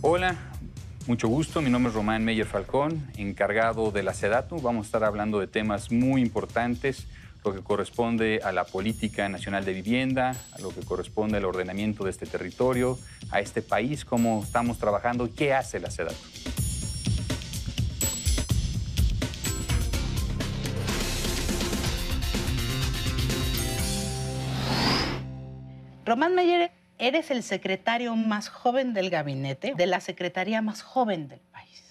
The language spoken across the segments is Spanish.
Hola, mucho gusto. Mi nombre es Román Meyer Falcón, encargado de la SEDATU. Vamos a estar hablando de temas muy importantes, lo que corresponde a la política nacional de vivienda, lo que corresponde al ordenamiento de este territorio, a este país, cómo estamos trabajando y qué hace la SEDATU. Román Meyer, eres el secretario más joven del gabinete, de la secretaría más joven del país.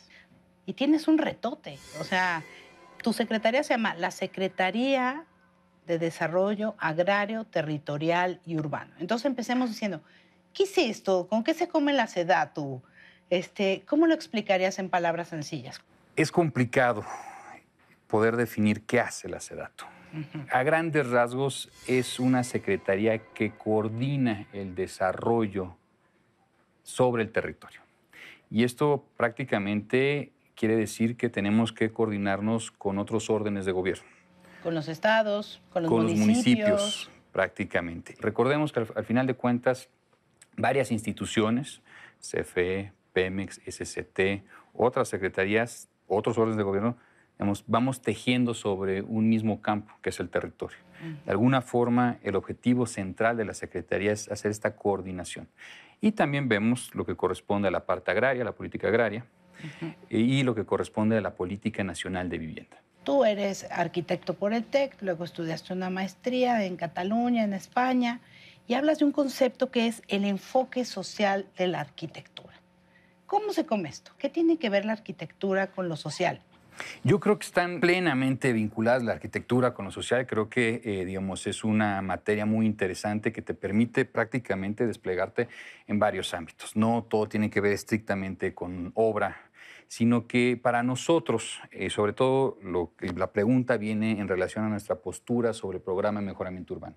Y tienes un retote. O sea, tu secretaría se llama la Secretaría de Desarrollo Agrario, Territorial y Urbano. Entonces empecemos diciendo, ¿qué es esto? ¿Con qué se come la SEDATU? Este, ¿Cómo lo explicarías en palabras sencillas? Es complicado poder definir qué hace la SEDATU. A grandes rasgos es una secretaría que coordina el desarrollo sobre el territorio. Y esto prácticamente quiere decir que tenemos que coordinarnos con otros órdenes de gobierno. Con los estados, con los con municipios. los municipios, prácticamente. Recordemos que al, al final de cuentas, varias instituciones, CFE, Pemex, SCT, otras secretarías, otros órdenes de gobierno, digamos, vamos tejiendo sobre un mismo campo, que es el territorio. De alguna forma, el objetivo central de la Secretaría es hacer esta coordinación. Y también vemos lo que corresponde a la parte agraria, la política agraria, y lo que corresponde a la política nacional de vivienda. Tú eres arquitecto por el TEC, luego estudiaste una maestría en Cataluña, en España, y hablas de un concepto que es el enfoque social de la arquitectura. ¿Cómo se come esto? ¿Qué tiene que ver la arquitectura con lo social? Yo creo que están plenamente vinculadas la arquitectura con lo social. Creo que, eh, digamos, es una materia muy interesante que te permite prácticamente desplegarte en varios ámbitos. No todo tiene que ver estrictamente con obra, sino que para nosotros, eh, sobre todo, la pregunta viene en relación a nuestra postura sobre el programa de mejoramiento urbano.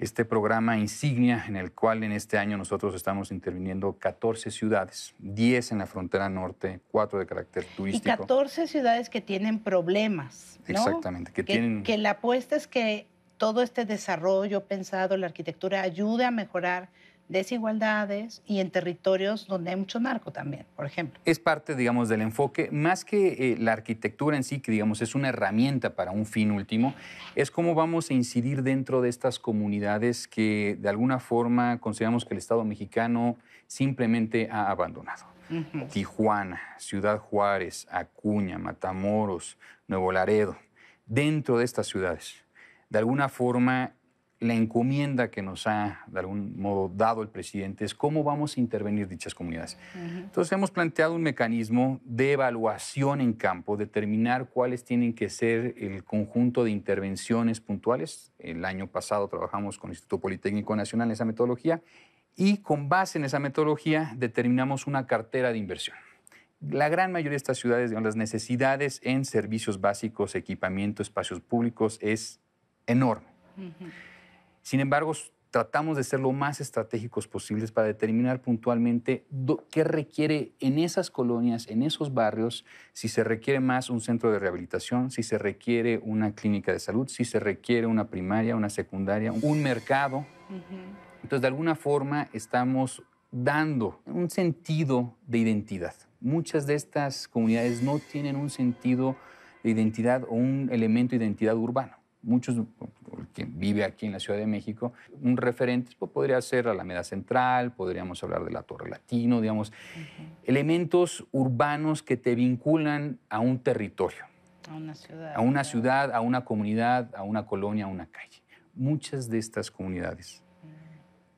Este programa insignia en el cual en este año nosotros estamos interviniendo 14 ciudades, 10 en la frontera norte, 4 de carácter Y turístico. 14 ciudades que tienen problemas, ¿no? Exactamente, que que, tienen- que la apuesta es que todo este desarrollo pensado, la arquitectura, ayude a mejorar desigualdades y en territorios donde hay mucho narco también, por ejemplo. es parte, digamos, del enfoque, más que eh, la arquitectura en sí, que digamos es una herramienta para un fin último, es cómo vamos a incidir dentro de estas comunidades que de alguna forma consideramos que el Estado mexicano simplemente ha abandonado. Tijuana, Ciudad Juárez, Acuña, Matamoros, Nuevo Laredo, dentro de estas ciudades. De alguna forma, la encomienda que nos ha, de algún modo, dado el presidente es cómo vamos a intervenir dichas comunidades. Entonces, hemos planteado un mecanismo de evaluación en campo, determinar cuáles tienen que ser el conjunto de intervenciones puntuales. El año pasado trabajamos con el Instituto Politécnico Nacional en esa metodología y con base en esa metodología determinamos una cartera de inversión. La gran mayoría de estas ciudades, digamos, las necesidades en servicios básicos, equipamiento, espacios públicos es enorme. Sin embargo, tratamos de ser lo más estratégicos posibles para determinar puntualmente do- qué requiere en esas colonias, en esos barrios, si se requiere más un centro de rehabilitación, si se requiere una clínica de salud, si se requiere una primaria, una secundaria, un mercado. Entonces, de alguna forma, estamos dando un sentido de identidad. Muchas de estas comunidades no tienen un sentido de identidad o un elemento de identidad urbano. Muchos, quien vive aquí en la Ciudad de México, un referente pues, podría ser Alameda Central, podríamos hablar de la Torre Latino, digamos, elementos urbanos que te vinculan a un territorio A una ciudad. a una ciudad, a una comunidad, a una colonia, a una calle. Muchas de estas comunidades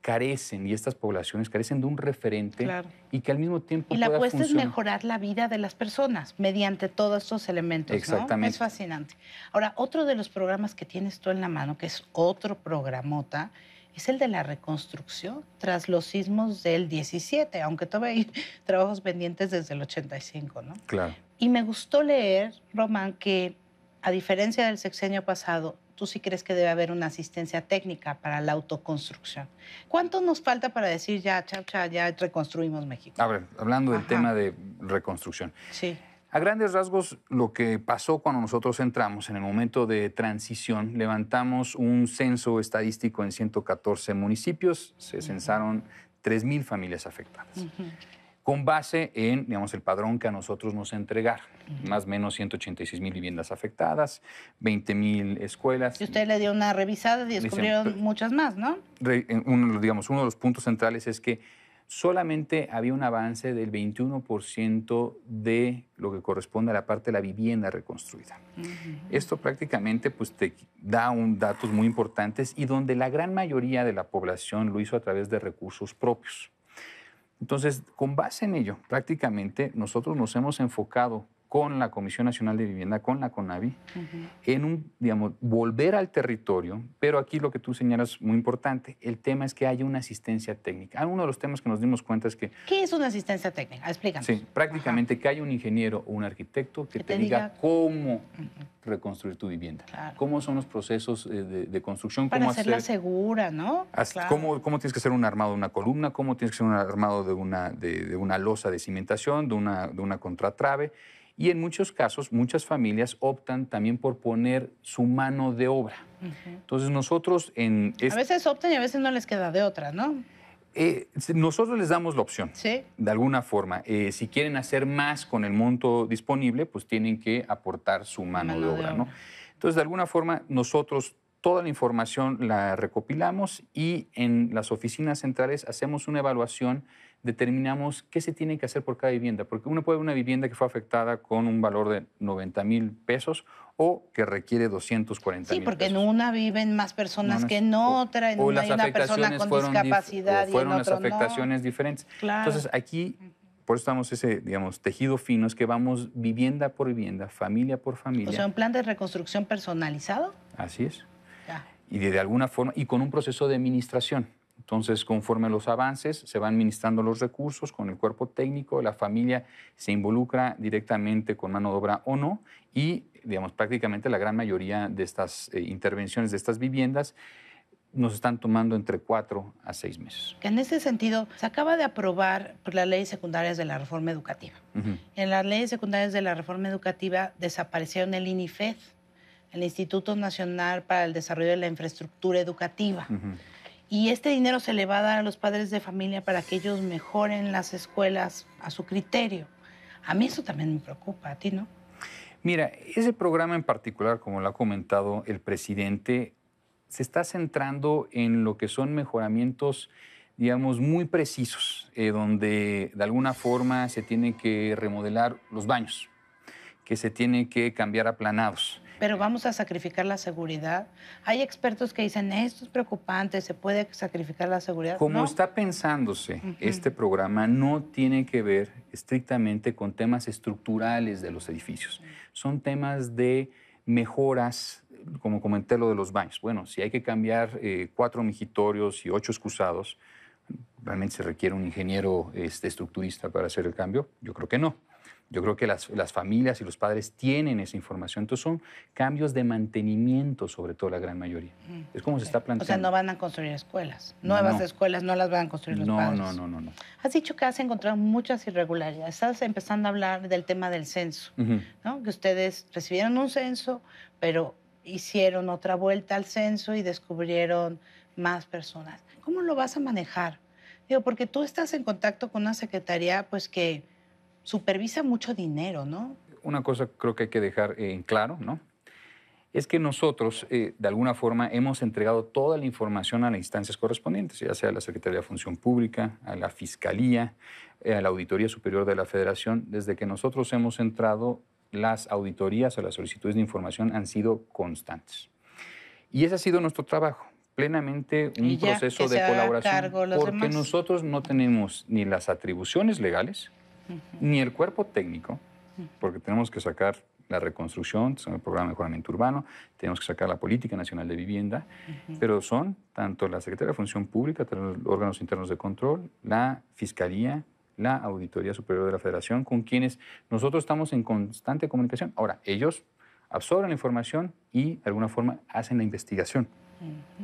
carecen y estas poblaciones carecen de un referente Claro. y que al mismo tiempo Y la pueda apuesta es funcionar. mejorar la vida de las personas mediante todos estos elementos. ¿no? Exactamente. Es fascinante. Ahora, otro de los programas que tienes tú en la mano, que es otro programota, es el de la reconstrucción tras los sismos del 17, aunque todavía hay trabajos pendientes desde el 85, ¿no? Claro. Y me gustó leer, Román, que a diferencia del sexenio pasado, tú sí crees que debe haber una asistencia técnica para la autoconstrucción. ¿Cuánto nos falta para decir ya, chao, chao, ya reconstruimos México? A ver, hablando del tema de reconstrucción. Sí. A grandes rasgos, lo que pasó cuando nosotros entramos en el momento de transición, levantamos un censo estadístico en 114 municipios, se censaron 3.000 familias afectadas. Con base en, digamos, el padrón que a nosotros nos entregaron. Más o menos 186 mil viviendas afectadas, 20 mil escuelas. Y usted le dio una revisada y descubrieron muchas más, ¿no? uno, digamos, uno de los puntos centrales es que solamente había un avance del 21% de lo que corresponde a la parte de la vivienda reconstruida. Esto prácticamente pues, te da un, datos muy importantes y donde la gran mayoría de la población lo hizo a través de recursos propios. Entonces, con base en ello, prácticamente nosotros nos hemos enfocado con la Comisión Nacional de Vivienda, con la CONAVI, en un, digamos, volver al territorio, pero aquí lo que tú señalas muy importante, el tema es que haya una asistencia técnica. Ah, uno de los temas que nos dimos cuenta es que... ¿Qué es una asistencia técnica? Explícanos. Sí, prácticamente que haya un ingeniero o un arquitecto que, te, diga, cómo reconstruir tu vivienda, cómo son los procesos eh, de, construcción. Para cómo hacerla segura, ¿no? Cómo, cómo, tienes que hacer un armado de una columna, cómo tienes que ser un armado de una, de, una losa de cimentación, de una, de una contratrave y en muchos casos, muchas familias optan también por poner su mano de obra. Entonces nosotros en... A veces optan y a veces no les queda de otra, ¿no? Eh, nosotros les damos la opción, ¿Sí? de alguna forma. Eh, si quieren hacer más con el monto disponible, pues tienen que aportar su mano, de, obra, ¿no? Entonces, de alguna forma, nosotros toda la información la recopilamos y en las oficinas centrales hacemos una evaluación determinamos qué se tiene que hacer por cada vivienda, porque uno puede ver una vivienda que fue afectada con un valor de 90 mil pesos o que requiere 240 mil Sí, porque en una viven más personas que en otra, en una hay una persona con discapacidad y fueron las afectaciones diferentes. Entonces aquí, por eso estamos ese, digamos, tejido fino, es que vamos vivienda por vivienda, familia por familia. O sea, un plan de reconstrucción personalizado. Así es. Y de, de alguna forma, y con un proceso de administración. Entonces, conforme los avances, se van ministrando los recursos con el cuerpo técnico, la familia se involucra directamente con mano de obra o no, y, digamos, prácticamente la gran mayoría de estas eh, intervenciones de estas viviendas nos están tomando entre cuatro a seis meses. En ese sentido, se acaba de aprobar las leyes secundarias de la reforma educativa. En las leyes secundarias de la reforma educativa desaparecieron el INIFED, el Instituto Nacional para el Desarrollo de la Infraestructura Educativa. Y este dinero se le va a dar a los padres de familia para que ellos mejoren las escuelas a su criterio. A mí eso también me preocupa, a ti, ¿no? Mira, ese programa en particular, como lo ha comentado el presidente, se está centrando en lo que son mejoramientos, digamos, muy precisos, eh, donde de alguna forma se tiene que remodelar los baños, que se tiene que cambiar aplanados, pero vamos a sacrificar la seguridad. Hay expertos que dicen, esto es preocupante, se puede sacrificar la seguridad. Como está pensándose este programa, no tiene que ver estrictamente con temas estructurales de los edificios. Son temas de mejoras, como comenté lo de los baños. Bueno, si hay que cambiar eh, cuatro migitorios y ocho excusados, ¿realmente se requiere un ingeniero este, estructurista para hacer el cambio? Yo creo que no. Yo creo que las, familias y los padres tienen esa información. Entonces son cambios de mantenimiento, sobre todo la gran mayoría. Mm, es como se está planteando. O sea, no van a construir escuelas. Nuevas escuelas no las van a construir los padres. No, no, no, no. Has dicho que has encontrado muchas irregularidades. Estás empezando a hablar del tema del censo, ¿no? Que ustedes recibieron un censo, pero hicieron otra vuelta al censo y descubrieron más personas. ¿Cómo lo vas a manejar? Digo, porque tú estás en contacto con una secretaría, pues que supervisa mucho dinero, ¿no? Una cosa creo que hay que dejar en claro, ¿no? Es que nosotros, eh, de alguna forma, hemos entregado toda la información a las instancias correspondientes, ya sea a la Secretaría de Función Pública, a la Fiscalía, eh, a la Auditoría Superior de la Federación. Desde que nosotros hemos entrado, las auditorías o las solicitudes de información han sido constantes. Y ese ha sido nuestro trabajo, plenamente un proceso de colaboración, porque nosotros no tenemos ni las atribuciones legales, ni el cuerpo técnico, porque tenemos que sacar la reconstrucción, el programa de mejoramiento urbano, tenemos que sacar la política nacional de vivienda, pero son tanto la Secretaría de Función Pública, los órganos internos de control, la Fiscalía, la Auditoría Superior de la Federación, con quienes nosotros estamos en constante comunicación. Ahora, ellos absorben la información y de alguna forma hacen la investigación.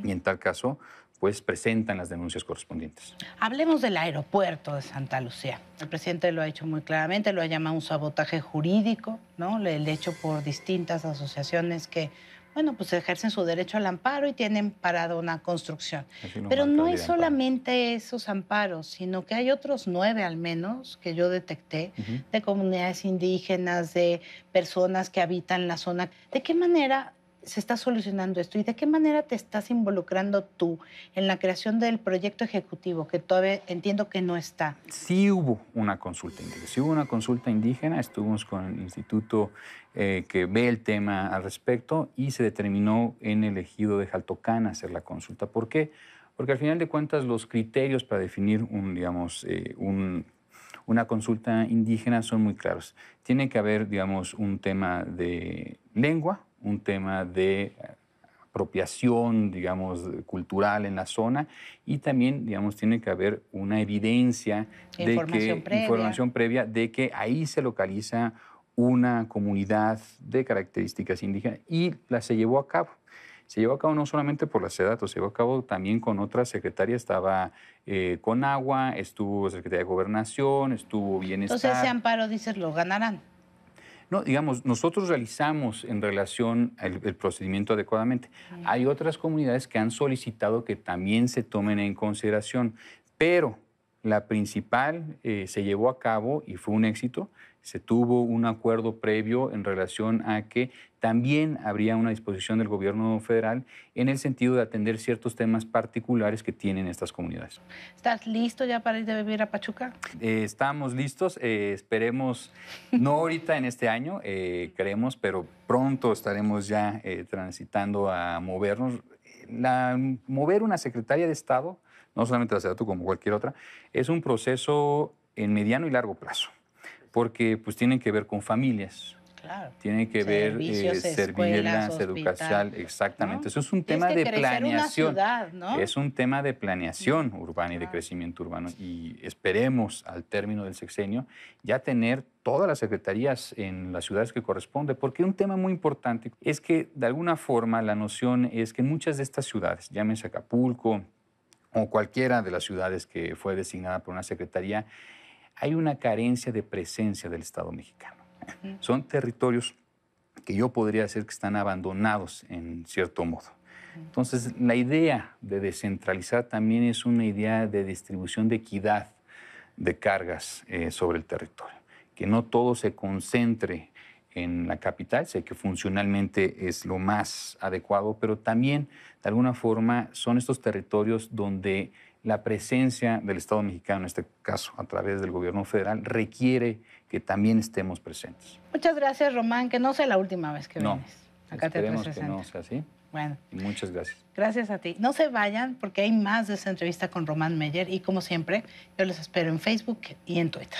Y en tal caso, pues presentan las denuncias correspondientes. Hablemos del aeropuerto de Santa Lucía. El presidente lo ha hecho muy claramente, lo ha llamado un sabotaje jurídico, ¿no? El hecho por distintas asociaciones que bueno, pues ejercen su derecho al amparo y tienen parado una construcción. Pero no es solamente esos amparos, sino que hay otros nueve al menos que yo detecté de comunidades indígenas, de personas que habitan la zona. ¿De qué manera se está solucionando esto y de qué manera te estás involucrando tú en la creación del proyecto ejecutivo, que todavía entiendo que no está. Sí hubo una consulta indígena, sí hubo una consulta indígena, estuvimos con el instituto eh, que ve el tema al respecto y se determinó en el ejido de Jaltocán hacer la consulta. ¿Por qué? Porque al final de cuentas los criterios para definir un, digamos, eh, una consulta indígena son muy claros. Tiene que haber, digamos, un tema de lengua, un tema de apropiación, digamos, cultural en la zona y también, digamos, tiene que haber una evidencia de que, previa. información previa de que ahí se localiza una comunidad de características indígenas y la se llevó a cabo. Se llevó a cabo no solamente por la SEDATO, se llevó a cabo también con otras secretarias. Estaba eh, con agua, estuvo Secretaría de Gobernación, estuvo Bienestar. Entonces ese amparo, dices, lo ganarán. No, digamos, nosotros realizamos en relación al procedimiento adecuadamente. Hay otras comunidades que han solicitado que también se tomen en consideración, pero la principal eh, se llevó a cabo y fue un éxito. Se tuvo un acuerdo previo en relación a que también habría una disposición del gobierno federal en el sentido de atender ciertos temas particulares que tienen estas comunidades. ¿Estás listo ya para ir de vivir a Pachuca? Eh, estamos listos, eh, esperemos, no ahorita en este año, creemos, pero pronto estaremos ya transitando a movernos. La, mover una secretaria de Estado no solamente la SEDATU como cualquier otra, es un proceso en mediano y largo plazo, porque pues tienen que ver con familias, Claro. Tiene que ver eh, servicios, educación, exactamente. Eso es un tema de planeación. Es un tema de planeación urbana y de crecimiento urbano. Y esperemos al término del sexenio ya tener todas las secretarías en las ciudades que corresponde, porque un tema muy importante es que de alguna forma la noción es que en muchas de estas ciudades, llámese Acapulco, o cualquiera de las ciudades que fue designada por una secretaría, hay una carencia de presencia del Estado mexicano. Son territorios que yo podría decir que están abandonados en cierto modo. Entonces, la idea de descentralizar también es una idea de distribución de equidad de cargas eh, sobre el territorio, que no todo se concentre en la capital, sé que funcionalmente es lo más adecuado, pero también de alguna forma son estos territorios donde la presencia del Estado mexicano, en este caso a través del gobierno federal, requiere que también estemos presentes. Muchas gracias, Román, que no sea la última vez que vienes. Acá esperemos que no sea así. Bueno. muchas gracias. Gracias a ti. No se vayan porque hay más de esta entrevista con Román Meyer y como siempre, yo les espero en Facebook y en Twitter.